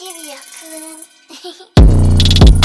日比アくん。